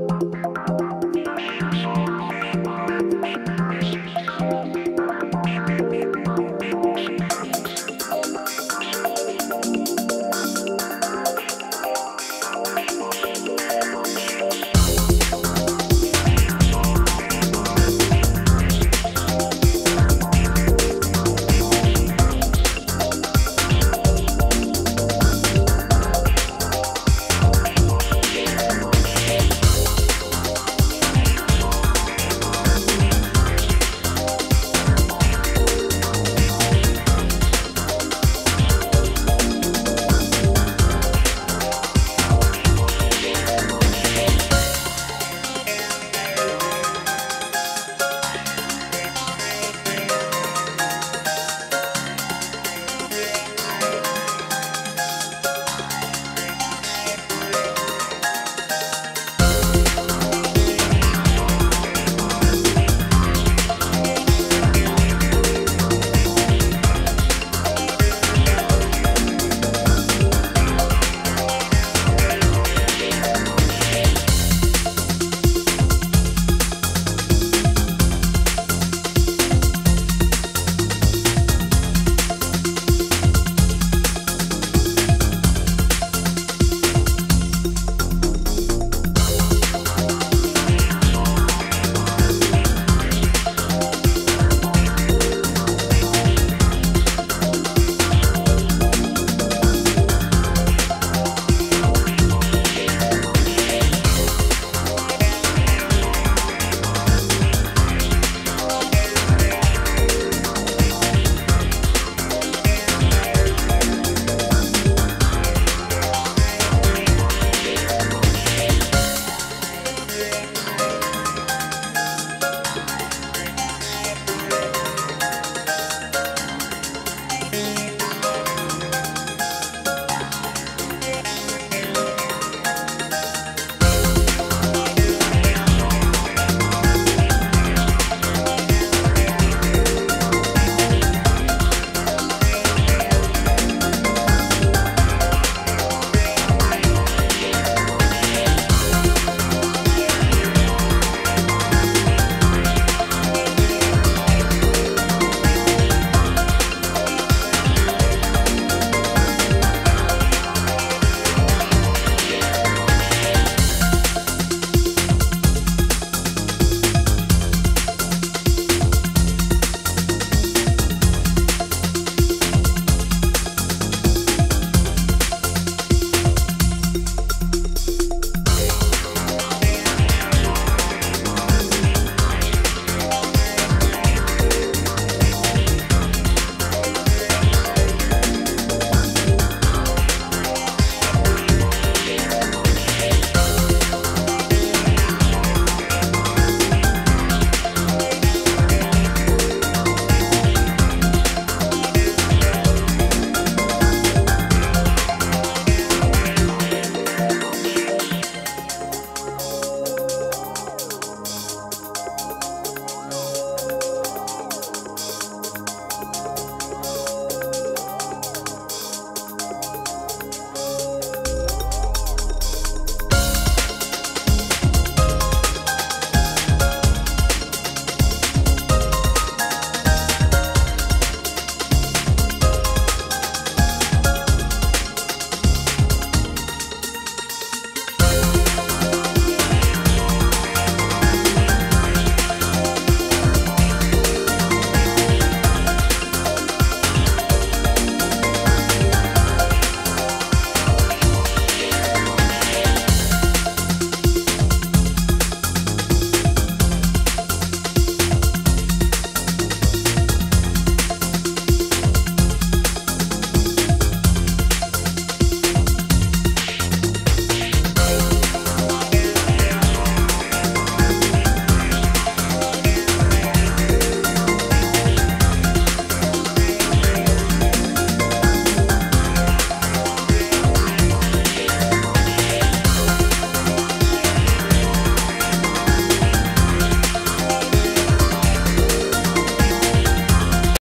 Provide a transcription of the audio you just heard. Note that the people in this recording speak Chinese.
叭叭。